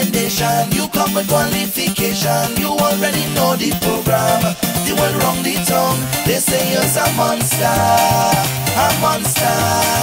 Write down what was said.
qualification. You come with qualification. You already know the program. The world wrong the tongue. They say you're a monster, a monster.